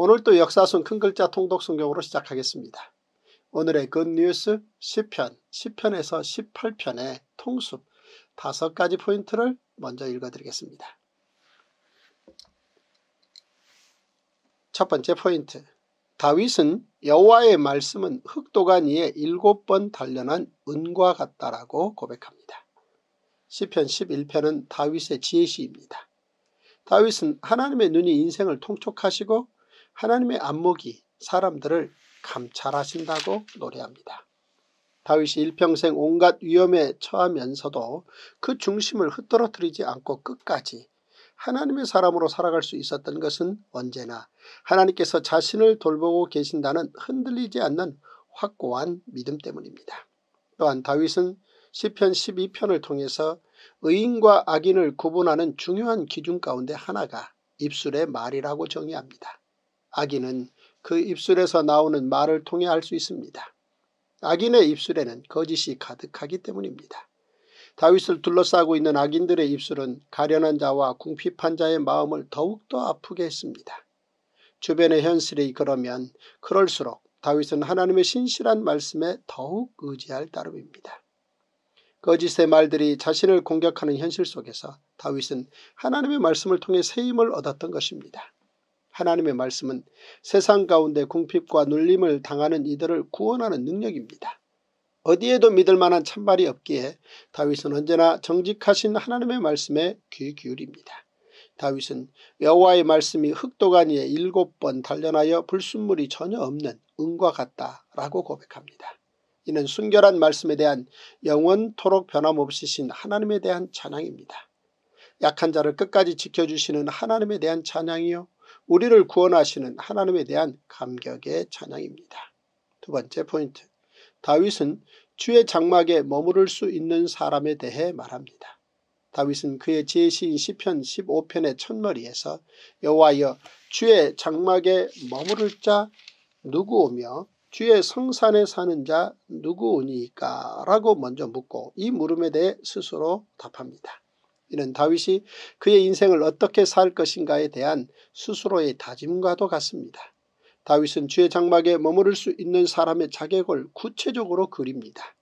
오늘도 역사순 큰 글자 통독 성경으로 시작하겠습니다. 오늘의 굿뉴스 10편, 10편에서 18편의 통습 다섯 가지 포인트를 먼저 읽어드리겠습니다. 첫 번째 포인트 다윗은 여호와의 말씀은 흑도간 위에 일곱 번 단련한 은과 같다라고 고백합니다. 10편 11편은 다윗의 지혜시입니다. 다윗은 하나님의 눈이 인생을 통촉하시고 하나님의 안목이 사람들을 감찰하신다고 노래합니다. 다윗이 일평생 온갖 위험에 처하면서도 그 중심을 흩어뜨리지 않고 끝까지 하나님의 사람으로 살아갈 수 있었던 것은 언제나 하나님께서 자신을 돌보고 계신다는 흔들리지 않는 확고한 믿음 때문입니다. 또한 다윗은 시편 12편을 통해서 의인과 악인을 구분하는 중요한 기준 가운데 하나가 입술의 말이라고 정의합니다. 악인은 그 입술에서 나오는 말을 통해 알 수 있습니다. 악인의 입술에는 거짓이 가득하기 때문입니다. 다윗을 둘러싸고 있는 악인들의 입술은 가련한 자와 궁핍한 자의 마음을 더욱더 아프게 했습니다. 주변의 현실이 그러면 그럴수록 다윗은 하나님의 신실한 말씀에 더욱 의지할 따름입니다. 거짓의 말들이 자신을 공격하는 현실 속에서 다윗은 하나님의 말씀을 통해 세임을 얻었던 것입니다. 하나님의 말씀은 세상 가운데 궁핍과 눌림을 당하는 이들을 구원하는 능력입니다. 어디에도 믿을 만한 찬발이 없기에 다윗은 언제나 정직하신 하나님의 말씀에 귀 기울입니다. 다윗은 여호와의 말씀이 흑도간 위에 일곱 번 단련하여 불순물이 전혀 없는 은과 같다라고 고백합니다. 이는 순결한 말씀에 대한 영원토록 변함없으신 하나님에 대한 찬양입니다. 약한 자를 끝까지 지켜주시는 하나님에 대한 찬양이요 우리를 구원하시는 하나님에 대한 감격의 찬양입니다. 두 번째 포인트 다윗은 주의 장막에 머무를 수 있는 사람에 대해 말합니다. 다윗은 그의 제시인 시편 15편의 첫머리에서 여호와여 주의 장막에 머무를 자 누구오며 주의 성산에 사는 자 누구오니까 라고 먼저 묻고 이 물음에 대해 스스로 답합니다. 이는 다윗이 그의 인생을 어떻게 살 것인가에 대한 스스로의 다짐과도 같습니다. 다윗은 주의 장막에 머무를 수 있는 사람의 자격을 구체적으로 그립니다.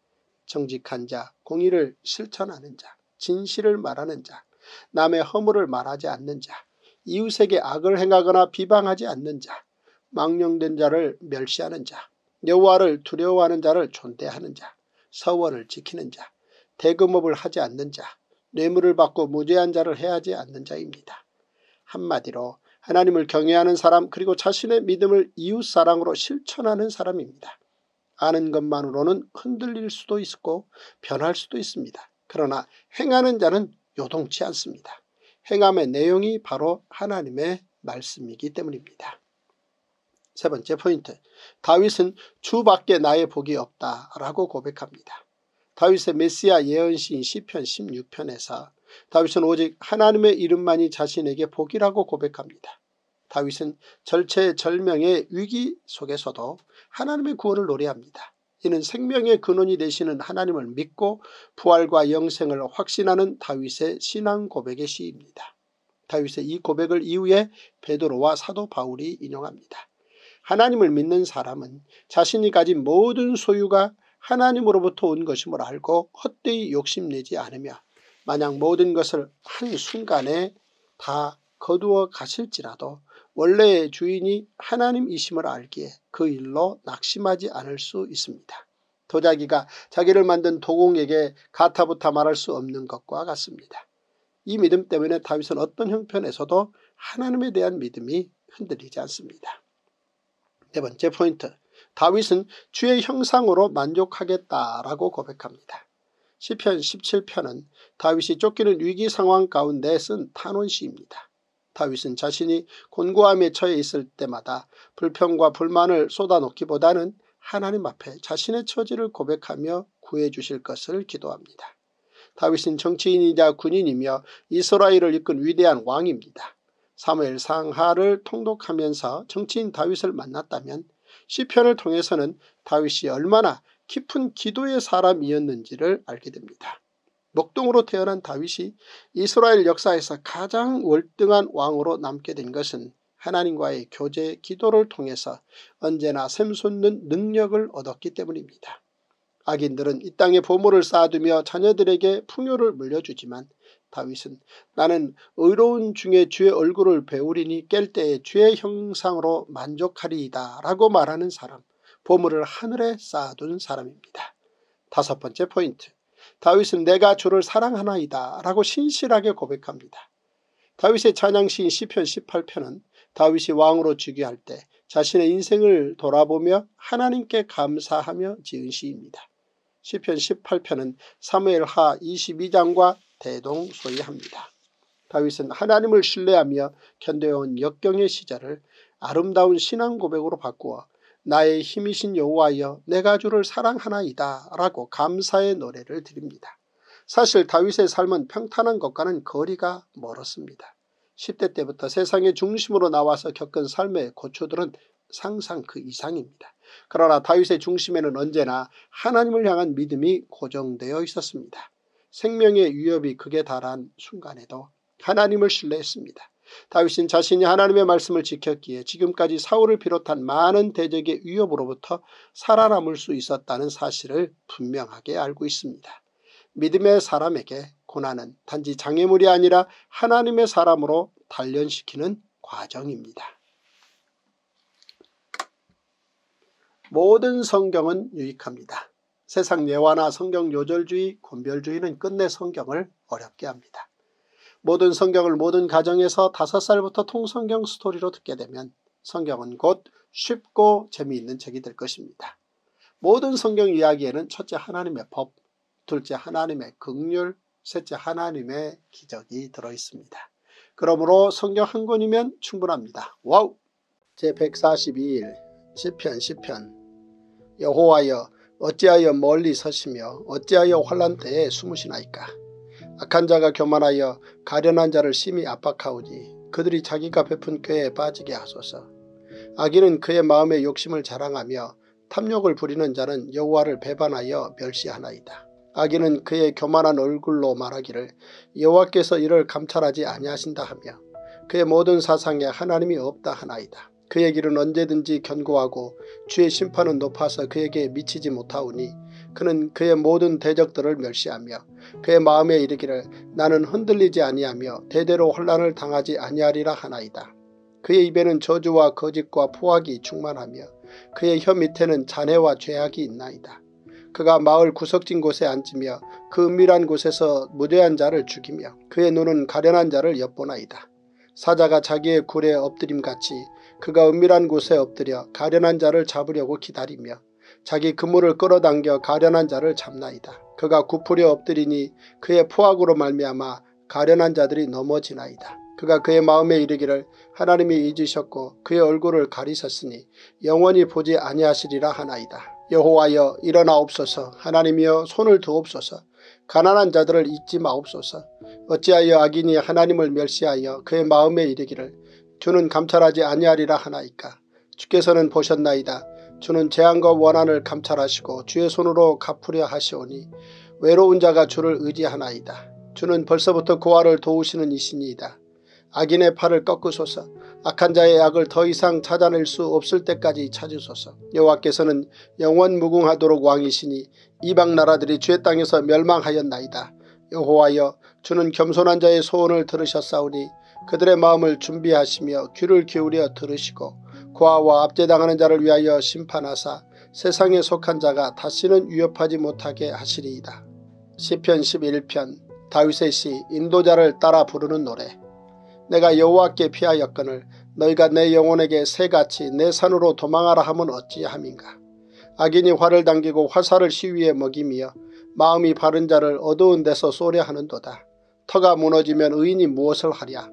정직한 자, 공의를 실천하는 자, 진실을 말하는 자, 남의 허물을 말하지 않는 자, 이웃에게 악을 행하거나 비방하지 않는 자, 망령된 자를 멸시하는 자, 여호와를 두려워하는 자를 존대하는 자, 서원을 지키는 자, 대금업을 하지 않는 자, 뇌물을 받고 무죄한 자를 해하지 않는 자입니다. 한마디로 하나님을 경외하는 사람 그리고 자신의 믿음을 이웃사랑으로 실천하는 사람입니다. 아는 것만으로는 흔들릴 수도 있고 변할 수도 있습니다. 그러나 행하는 자는 요동치 않습니다. 행함의 내용이 바로 하나님의 말씀이기 때문입니다. 세 번째 포인트 다윗은 주 밖에 나의 복이 없다라고 고백합니다. 다윗의 메시아 예언시인 시편 16편에서 다윗은 오직 하나님의 이름만이 자신에게 복이라고 고백합니다. 다윗은 절체절명의 위기 속에서도 하나님의 구원을 노래합니다. 이는 생명의 근원이 되시는 하나님을 믿고 부활과 영생을 확신하는 다윗의 신앙 고백의 시입니다. 다윗의 이 고백을 이후에 베드로와 사도 바울이 인용합니다. 하나님을 믿는 사람은 자신이 가진 모든 소유가 하나님으로부터 온 것임을 알고 헛되이 욕심내지 않으며 만약 모든 것을 한순간에 다 거두어 가실지라도 원래의 주인이 하나님이심을 알기에 그 일로 낙심하지 않을 수 있습니다. 도자기가 자기를 만든 도공에게 가타부타 말할 수 없는 것과 같습니다. 이 믿음 때문에 다윗은 어떤 형편에서도 하나님에 대한 믿음이 흔들리지 않습니다. 네 번째 포인트 다윗은 주의 형상으로 만족하겠다라고 고백합니다. 시편 17편은 다윗이 쫓기는 위기 상황 가운데 쓴 탄원시입니다. 다윗은 자신이 곤고함에 처해 있을 때마다 불평과 불만을 쏟아놓기보다는 하나님 앞에 자신의 처지를 고백하며 구해주실 것을 기도합니다. 다윗은 정치인이자 군인이며 이스라엘을 이끈 위대한 왕입니다. 사무엘 상하를 통독하면서 정치인 다윗을 만났다면 시편을 통해서는 다윗이 얼마나 깊은 기도의 사람이었는지를 알게 됩니다. 목동으로 태어난 다윗이 이스라엘 역사에서 가장 월등한 왕으로 남게 된 것은 하나님과의 교제 기도를 통해서 언제나 샘솟는 능력을 얻었기 때문입니다. 악인들은 이 땅에 보물을 쌓아두며 자녀들에게 풍요를 물려주지만 다윗은 나는 의로운 중에 주의 얼굴을 배우리니 깰 때에 주의 형상으로 만족하리이다 라고 말하는 사람 보물을 하늘에 쌓아둔 사람입니다. 다섯 번째 포인트 다윗은 내가 주를 사랑하나이다 라고 신실하게 고백합니다. 다윗의 찬양시인 시편 18편은 다윗이 왕으로 즉위할 때 자신의 인생을 돌아보며 하나님께 감사하며 지은 시입니다. 시편 18편은 사무엘하 22장과 대동소이합니다. 다윗은 하나님을 신뢰하며 견뎌온 역경의 시절을 아름다운 신앙 고백으로 바꾸어 나의 힘이신 여호와여 내가 주를 사랑하나이다 라고 감사의 노래를 드립니다. 사실 다윗의 삶은 평탄한 것과는 거리가 멀었습니다. 10대 때부터 세상의 중심으로 나와서 겪은 삶의 고초들은 상상 그 이상입니다. 그러나 다윗의 중심에는 언제나 하나님을 향한 믿음이 고정되어 있었습니다. 생명의 위협이 극에 달한 순간에도 하나님을 신뢰했습니다. 다윗은 자신이 하나님의 말씀을 지켰기에 지금까지 사울을 비롯한 많은 대적의 위협으로부터 살아남을 수 있었다는 사실을 분명하게 알고 있습니다. 믿음의 사람에게 고난은 단지 장애물이 아니라 하나님의 사람으로 단련시키는 과정입니다. 모든 성경은 유익합니다. 세상 예화나 성경 요절주의, 권별주의는 끝내 성경을 어렵게 합니다. 모든 성경을 모든 가정에서 다섯 살부터 통성경 스토리로 듣게 되면 성경은 곧 쉽고 재미있는 책이 될 것입니다. 모든 성경 이야기에는 첫째 하나님의 법, 둘째 하나님의 극률, 셋째 하나님의 기적이 들어있습니다. 그러므로 성경 한 권이면 충분합니다. wow! 제142일 시편 시편 여호와여 어찌하여 멀리 서시며 어찌하여 환란 때에 숨으시나이까. 악한 자가 교만하여 가련한 자를 심히 압박하오니 그들이 자기가 베푼 꾀에 빠지게 하소서. 악인은 그의 마음의 욕심을 자랑하며 탐욕을 부리는 자는 여호와를 배반하여 멸시하나이다. 악인은 그의 교만한 얼굴로 말하기를 여호와께서 이를 감찰하지 아니하신다 하며 그의 모든 사상에 하나님이 없다 하나이다. 그의 길은 언제든지 견고하고 주의 심판은 높아서 그에게 미치지 못하오니 그는 그의 모든 대적들을 멸시하며 그의 마음에 이르기를 나는 흔들리지 아니하며 대대로 혼란을 당하지 아니하리라 하나이다. 그의 입에는 저주와 거짓과 포악이 충만하며 그의 혀 밑에는 잔해와 죄악이 있나이다. 그가 마을 구석진 곳에 앉으며 그 은밀한 곳에서 무죄한 자를 죽이며 그의 눈은 가련한 자를 엿보나이다. 사자가 자기의 굴에 엎드림같이 그가 은밀한 곳에 엎드려 가련한 자를 잡으려고 기다리며 자기 그물을 끌어당겨 가련한 자를 잡나이다. 그가 구풀려 엎드리니 그의 포악으로 말미암아 가련한 자들이 넘어지나이다. 그가 그의 마음에 이르기를 하나님이 잊으셨고 그의 얼굴을 가리셨으니 영원히 보지 아니하시리라 하나이다. 여호와여 일어나옵소서 하나님이여 손을 두옵소서 가난한 자들을 잊지 마옵소서 어찌하여 악인이 하나님을 멸시하여 그의 마음에 이르기를 주는 감찰하지 아니하리라 하나이까. 주께서는 보셨나이다. 주는 재앙과 원한을 감찰하시고 주의 손으로 갚으려 하시오니 외로운 자가 주를 의지하나이다. 주는 벌써부터 고아를 도우시는 이신이이다. 악인의 팔을 꺾으소서 악한 자의 악을 더 이상 찾아낼 수 없을 때까지 찾으소서 여호와께서는 영원 무궁하도록 왕이시니 이방 나라들이 주의 땅에서 멸망하였나이다. 여호와여 주는 겸손한 자의 소원을 들으셨사오니 그들의 마음을 준비하시며 귀를 기울여 들으시고 고아와 압제당하는 자를 위하여 심판하사 세상에 속한 자가 다시는 위협하지 못하게 하시리이다. 시편 11편 다윗의 시 인도자를 따라 부르는 노래 내가 여호와께 피하였거늘 너희가 내 영혼에게 새같이 내 산으로 도망하라 하면 어찌함인가. 악인이 활을 당기고 화살을 시위에 먹이며 마음이 바른 자를 어두운 데서 쏘려 하는도다. 터가 무너지면 의인이 무엇을 하랴.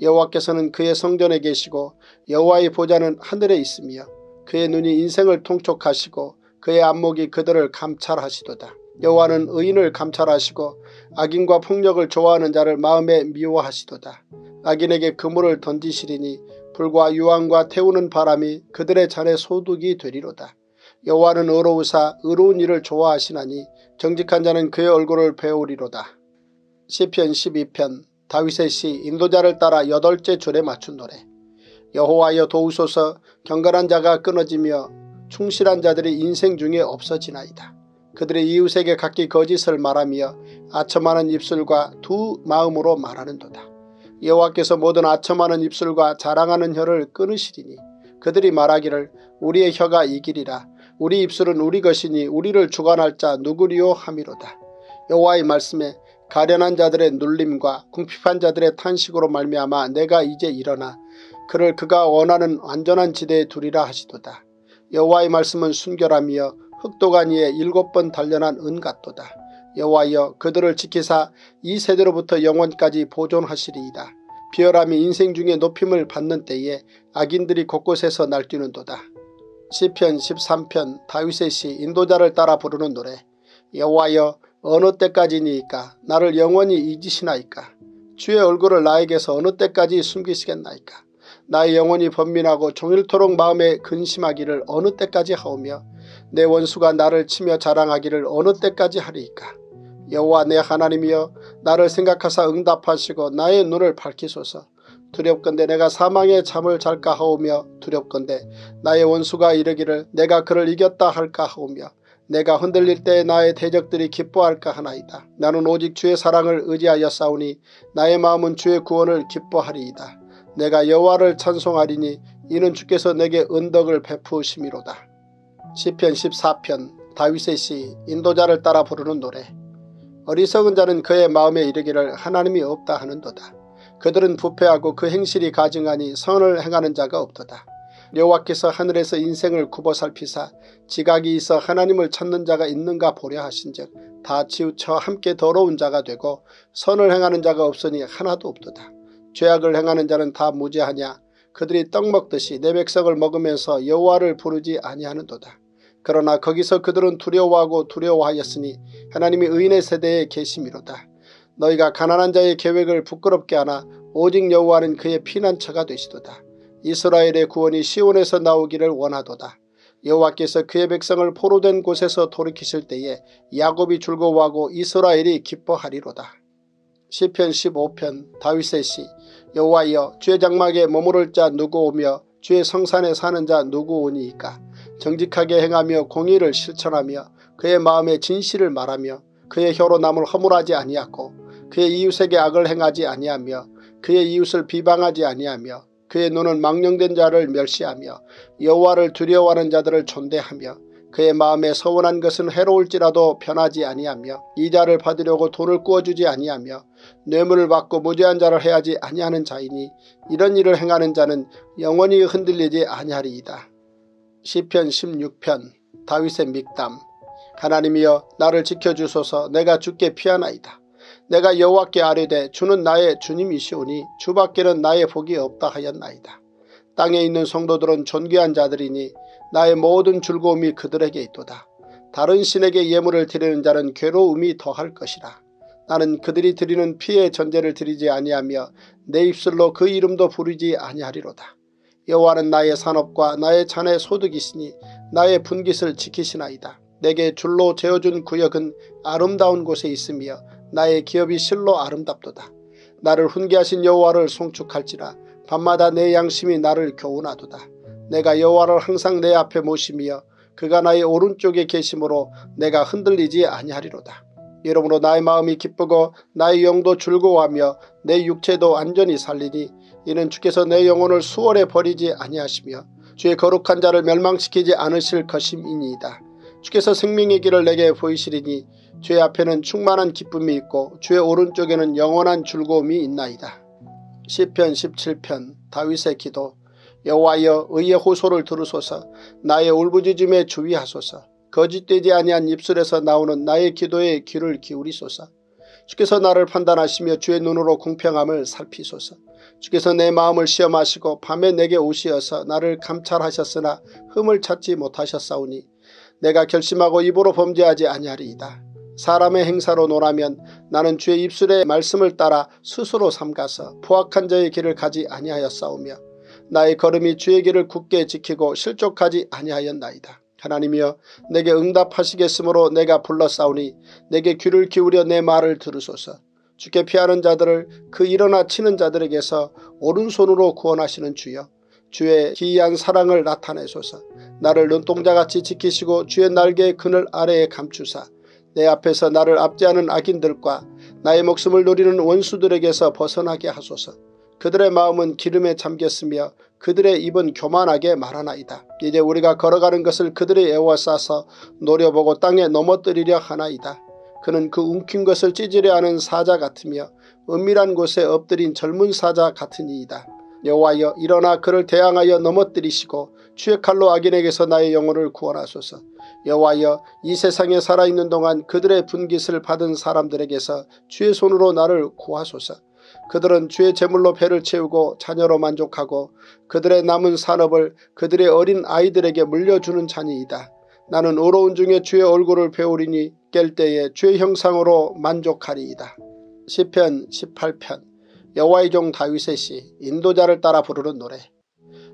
여호와께서는 그의 성전에 계시고 여호와의 보좌는 하늘에 있으며 그의 눈이 인생을 통촉하시고 그의 안목이 그들을 감찰하시도다. 여호와는 의인을 감찰하시고 악인과 폭력을 좋아하는 자를 마음에 미워하시도다. 악인에게 그물을 던지시리니 불과 유황과 태우는 바람이 그들의 잔에 소득이 되리로다. 여호와는 의로우사 의로운 일을 좋아하시나니 정직한 자는 그의 얼굴을 배우리로다. 시편 12편 다윗의 시 인도자를 따라 여덟째 줄에 맞춘 노래 여호와여 도우소서 경건한 자가 끊어지며 충실한 자들이 인생 중에 없어지나이다. 그들의 이웃에게 각기 거짓을 말하며 아첨하는 입술과 두 마음으로 말하는도다. 여호와께서 모든 아첨하는 입술과 자랑하는 혀를 끊으시리니 그들이 말하기를 우리의 혀가 이기리라 우리 입술은 우리 것이니 우리를 주관할 자 누구리요 함이로다. 여호와의 말씀에 가련한 자들의 눌림과 궁핍한 자들의 탄식으로 말미암아 내가 이제 일어나 그를 그가 원하는 완전한 지대에 두리라 하시도다. 여호와의 말씀은 순결하며 흑도간 위에 일곱 번 단련한 은 같도다. 여호와여 그들을 지키사 이 세대로부터 영원까지 보존하시리이다. 비열함이 인생 중에 높임을 받는 때에 악인들이 곳곳에서 날뛰는도다. 시편 13편 다윗의 시 인도자를 따라 부르는 노래 여호와여 어느 때까지니이까? 나를 영원히 잊으시나이까? 주의 얼굴을 나에게서 어느 때까지 숨기시겠나이까? 나의 영혼이 번민하고 종일토록 마음에 근심하기를 어느 때까지 하오며 내 원수가 나를 치며 자랑하기를 어느 때까지 하리이까? 여호와 내 하나님이여 나를 생각하사 응답하시고 나의 눈을 밝히소서. 두렵건대 내가 사망의 잠을 잘까 하오며 두렵건대 나의 원수가 이르기를 내가 그를 이겼다 할까 하오며 내가 흔들릴 때 나의 대적들이 기뻐할까 하나이다. 나는 오직 주의 사랑을 의지하여 싸우니 나의 마음은 주의 구원을 기뻐하리이다. 내가 여호와를 찬송하리니 이는 주께서 내게 은덕을 베푸심이로다. 시편 14편 다윗의 시 인도자를 따라 부르는 노래 어리석은 자는 그의 마음에 이르기를 하나님이 없다 하는도다. 그들은 부패하고 그 행실이 가증하니 선을 행하는 자가 없도다. 여호와께서 하늘에서 인생을 굽어 살피사 지각이 있어 하나님을 찾는 자가 있는가 보려 하신즉 다 치우쳐 함께 더러운 자가 되고 선을 행하는 자가 없으니 하나도 없도다. 죄악을 행하는 자는 다 무죄하냐 그들이 떡 먹듯이 내 백성을 먹으면서 여호와를 부르지 아니하는도다. 그러나 거기서 그들은 두려워하고 두려워하였으니 하나님이 의인의 세대에 계심이로다. 너희가 가난한 자의 계획을 부끄럽게 하나 오직 여호와는 그의 피난처가 되시도다. 이스라엘의 구원이 시온에서 나오기를 원하도다. 여호와께서 그의 백성을 포로된 곳에서 돌이키실 때에 야곱이 즐거워하고 이스라엘이 기뻐하리로다. 시편 15편 다윗의 시 여호와여 주의 장막에 머무를 자 누구 오며 주의 성산에 사는 자 누구 오니이까 정직하게 행하며 공의를 실천하며 그의 마음에 진실을 말하며 그의 혀로 남을 허물하지 아니하고 그의 이웃에게 악을 행하지 아니하며 그의 이웃을 비방하지 아니하며 그의 눈은 망령된 자를 멸시하며 여호와를 두려워하는 자들을 존대하며 그의 마음에 서운한 것은 해로울지라도 변하지 아니하며 이자를 받으려고 돈을 꾸어주지 아니하며 뇌물을 받고 무죄한 자를 해하지 아니하는 자이니 이런 일을 행하는 자는 영원히 흔들리지 아니하리이다. 시편 16편 다윗의 믹담 하나님이여 나를 지켜주소서 내가 죽게 피하나이다. 내가 여호와께 아뢰되 주는 나의 주님이시오니 주밖에는 나의 복이 없다 하였나이다. 땅에 있는 성도들은 존귀한 자들이니 나의 모든 즐거움이 그들에게 있도다. 다른 신에게 예물을 드리는 자는 괴로움이 더할 것이라. 나는 그들이 드리는 피의 전제를 드리지 아니하며 내 입술로 그 이름도 부르지 아니하리로다. 여호와는 나의 산업과 나의 잔의 소득이시니 나의 분깃을 지키시나이다. 내게 줄로 재어준 구역은 아름다운 곳에 있으며 나의 기업이 실로 아름답도다. 나를 훈계하신 여호와를 송축할지라 밤마다 내 양심이 나를 교훈하도다. 내가 여호와를 항상 내 앞에 모시며 그가 나의 오른쪽에 계심으로 내가 흔들리지 아니하리로다. 이러므로 나의 마음이 기쁘고 나의 영도 즐거워하며 내 육체도 안전히 살리니 이는 주께서 내 영혼을 수월에 버리지 아니하시며 주의 거룩한 자를 멸망시키지 않으실 것임이니이다. 주께서 생명의 길을 내게 보이시리니 주의 앞에는 충만한 기쁨이 있고 주의 오른쪽에는 영원한 즐거움이 있나이다. 시편 17편 다윗의 기도 여호와여 의의 호소를 들으소서 나의 울부짖음에 주의하소서 거짓되지 아니한 입술에서 나오는 나의 기도에 귀를 기울이소서 주께서 나를 판단하시며 주의 눈으로 공평함을 살피소서. 주께서 내 마음을 시험하시고 밤에 내게 오시어서 나를 감찰하셨으나 흠을 찾지 못하셨사오니 내가 결심하고 입으로 범죄하지 아니하리이다. 사람의 행사로 논하면 나는 주의 입술의 말씀을 따라 스스로 삼가서 포악한 자의 길을 가지 아니하였사오며 나의 걸음이 주의 길을 굳게 지키고 실족하지 아니하였나이다. 하나님이여 내게 응답하시겠으므로 내가 불러싸우니 내게 귀를 기울여 내 말을 들으소서. 주께 피하는 자들을 그 일어나 치는 자들에게서 오른손으로 구원하시는 주여 주의 기이한 사랑을 나타내소서 나를 눈동자같이 지키시고 주의 날개의 그늘 아래에 감추사 내 앞에서 나를 압제하는 악인들과 나의 목숨을 노리는 원수들에게서 벗어나게 하소서 그들의 마음은 기름에 잠겼으며 그들의 입은 교만하게 말하나이다. 이제 우리가 걸어가는 것을 그들의 애워싸서 노려보고 땅에 넘어뜨리려 하나이다. 그는 그 움킨 것을 찢으려 하는 사자 같으며 은밀한 곳에 엎드린 젊은 사자 같으니이다. 여호와여 일어나 그를 대항하여 넘어뜨리시고 주의 칼로 악인에게서 나의 영혼을 구원하소서. 여호와여 이 세상에 살아있는 동안 그들의 분깃을 받은 사람들에게서 주의 손으로 나를 구하소서. 그들은 주의 재물로 배를 채우고 자녀로 만족하고 그들의 남은 산업을 그들의 어린 아이들에게 물려주는 자니이다. 나는 어려운 중에 주의 얼굴을 배우리니 깰 때에 주의 형상으로 만족하리이다. 시편 18편 여호와의 종 다윗의 시 인도자를 따라 부르는 노래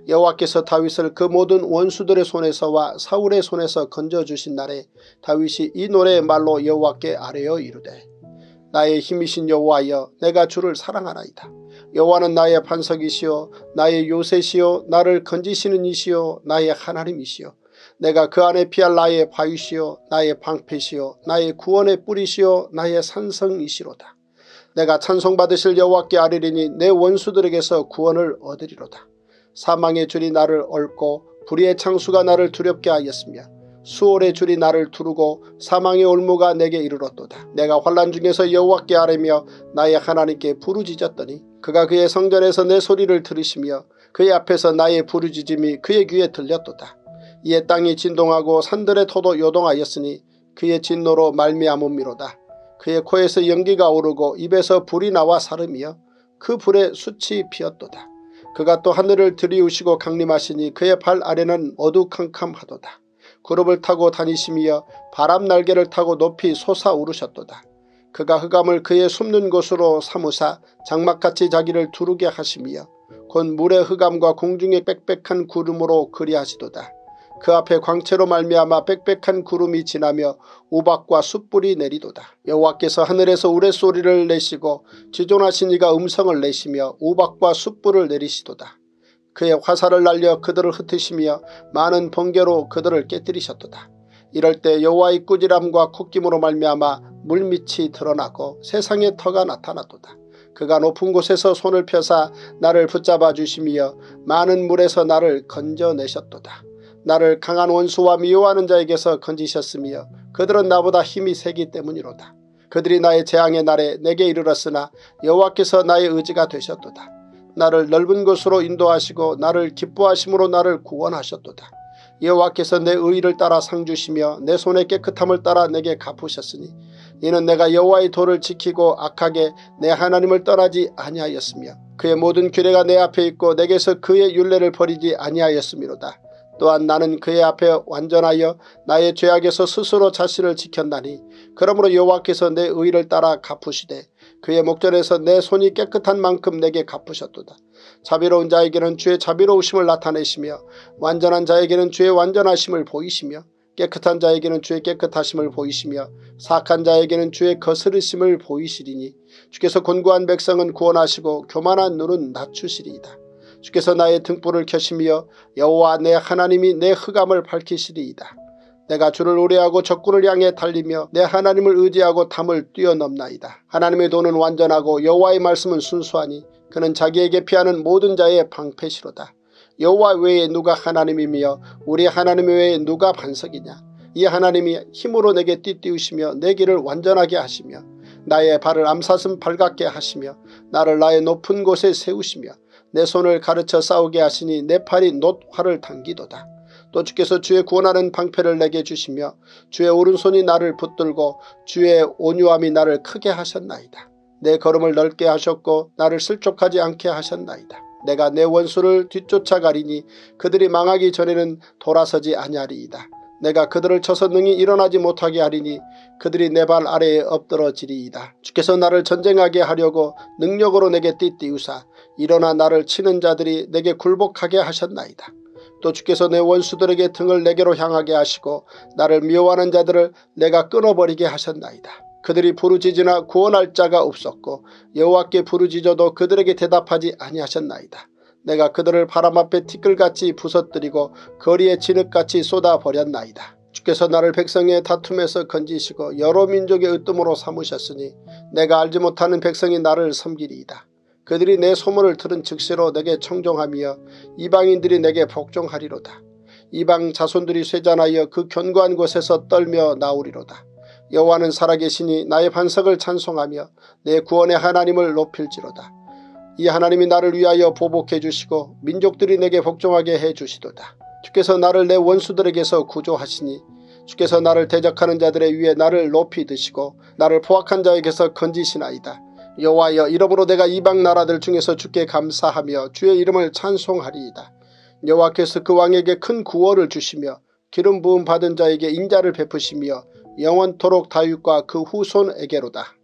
여호와께서 다윗을 그 모든 원수들의 손에서와 사울의 손에서 건져주신 날에 다윗이 이 노래의 말로 여호와께 아뢰어 이르되 나의 힘이신 여호와여 내가 주를 사랑하나이다. 여호와는 나의 반석이시요 나의 요새시요 나를 건지시는 이시요 나의 하나님이시요 내가 그 안에 피할 나의 바위시요 나의 방패시요 나의 구원의 뿌리시요 나의 산성이시로다. 내가 찬송받으실 여호와께 아뢰리니 내 원수들에게서 구원을 얻으리로다. 사망의 줄이 나를 얽고 불의의 창수가 나를 두렵게 하였으며 수월의 줄이 나를 두르고 사망의 올무가 내게 이르렀도다. 내가 환란 중에서 여호와께 아뢰며 나의 하나님께 부르짖었더니 그가 그의 성전에서 내 소리를 들으시며 그의 앞에서 나의 부르짖음이 그의 귀에 들렸도다. 이에 땅이 진동하고 산들의 토도 요동하였으니 그의 진노로 말미암음이로다. 그의 코에서 연기가 오르고 입에서 불이 나와 사름이여 그 불에 숯이 피었도다. 그가 또 하늘을 들이우시고 강림하시니 그의 발 아래는 어두캄캄하도다. 그룹을 타고 다니시며 바람 날개를 타고 높이 솟아오르셨도다. 그가 흑암을 그의 숨는 곳으로 삼으사 장막같이 자기를 두르게 하시며 곧 물의 흑암과 공중의 빽빽한 구름으로 그리하시도다. 그 앞에 광채로 말미암아 빽빽한 구름이 지나며 우박과 숯불이 내리도다. 여호와께서 하늘에서 우레소리를 내시고 지존하신 이가 음성을 내시며 우박과 숯불을 내리시도다. 그의 화살을 날려 그들을 흩으시며 많은 번개로 그들을 깨뜨리셨도다. 이럴 때 여호와의 꾸지람과 콧김으로 말미암아 물밑이 드러나고 세상의 터가 나타났도다. 그가 높은 곳에서 손을 펴사 나를 붙잡아 주시며 많은 물에서 나를 건져내셨도다. 나를 강한 원수와 미워하는 자에게서 건지셨으며 그들은 나보다 힘이 세기 때문이로다. 그들이 나의 재앙의 날에 내게 이르렀으나 여호와께서 나의 의지가 되셨도다. 나를 넓은 곳으로 인도하시고 나를 기뻐하심으로 나를 구원하셨도다. 여호와께서 내 의를 따라 상주시며 내 손의 깨끗함을 따라 내게 갚으셨으니 이는 내가 여호와의 도를 지키고 악하게 내 하나님을 떠나지 아니하였으며 그의 모든 규례가 내 앞에 있고 내게서 그의 윤례를 버리지 아니하였음이로다. 또한 나는 그의 앞에 완전하여 나의 죄악에서 스스로 자신을 지켰나니 그러므로 여호와께서 내 의를 따라 갚으시되 그의 목전에서 내 손이 깨끗한 만큼 내게 갚으셨도다. 자비로운 자에게는 주의 자비로우심을 나타내시며 완전한 자에게는 주의 완전하심을 보이시며 깨끗한 자에게는 주의 깨끗하심을 보이시며 사악한 자에게는 주의 거스르심을 보이시리니 주께서 곤고한 백성은 구원하시고 교만한 눈은 낮추시리이다. 주께서 나의 등불을 켜시며 여호와 내 하나님이 내 흑암을 밝히시리이다. 내가 주를 우려하고 적군을 향해 달리며 내 하나님을 의지하고 담을 뛰어넘나이다. 하나님의 도는 완전하고 여호와의 말씀은 순수하니 그는 자기에게 피하는 모든 자의 방패시로다. 여호와 외에 누가 하나님이며 우리 하나님 외에 누가 반석이냐. 이 하나님이 힘으로 내게 띠띠우시며 내 길을 완전하게 하시며 나의 발을 암사슴 발같게 하시며 나를 나의 높은 곳에 세우시며 내 손을 가르쳐 싸우게 하시니 내 팔이 놋 활을 당기도다. 또 주께서 주의 구원하는 방패를 내게 주시며 주의 오른손이 나를 붙들고 주의 온유함이 나를 크게 하셨나이다. 내 걸음을 넓게 하셨고 나를 슬쩍하지 않게 하셨나이다. 내가 내 원수를 뒤쫓아가리니 그들이 망하기 전에는 돌아서지 아니하리이다. 내가 그들을 쳐서 능히 일어나지 못하게 하리니 그들이 내 발 아래에 엎드러지리이다. 주께서 나를 전쟁하게 하려고 능력으로 내게 띠띠우사 일어나 나를 치는 자들이 내게 굴복하게 하셨나이다. 또 주께서 내 원수들에게 등을 내게로 향하게 하시고 나를 미워하는 자들을 내가 끊어버리게 하셨나이다. 그들이 부르짖으나 구원할 자가 없었고 여호와께 부르짖어도 그들에게 대답하지 아니하셨나이다. 내가 그들을 바람 앞에 티끌같이 부서뜨리고 거리에 진흙같이 쏟아버렸나이다. 주께서 나를 백성의 다툼에서 건지시고 여러 민족의 으뜸으로 삼으셨으니 내가 알지 못하는 백성이 나를 섬기리이다. 그들이 내 소문을 들은 즉시로 내게 청종하며 이방인들이 내게 복종하리로다. 이방 자손들이 쇠잔하여 그 견고한 곳에서 떨며 나오리로다. 여호와는 살아계시니 나의 반석을 찬송하며 내 구원의 하나님을 높일지로다. 이 하나님이 나를 위하여 보복해 주시고 민족들이 내게 복종하게 해 주시도다. 주께서 나를 내 원수들에게서 구조하시니 주께서 나를 대적하는 자들의 위에 나를 높이 드시고 나를 포악한 자에게서 건지시나이다. 여호와여 이러므로 내가 이방 나라들 중에서 주께 감사하며 주의 이름을 찬송하리이다. 여호와께서 그 왕에게 큰 구원을 주시며 기름 부음 받은 자에게 인자를 베푸시며 영원토록 다윗과 그 후손에게로다.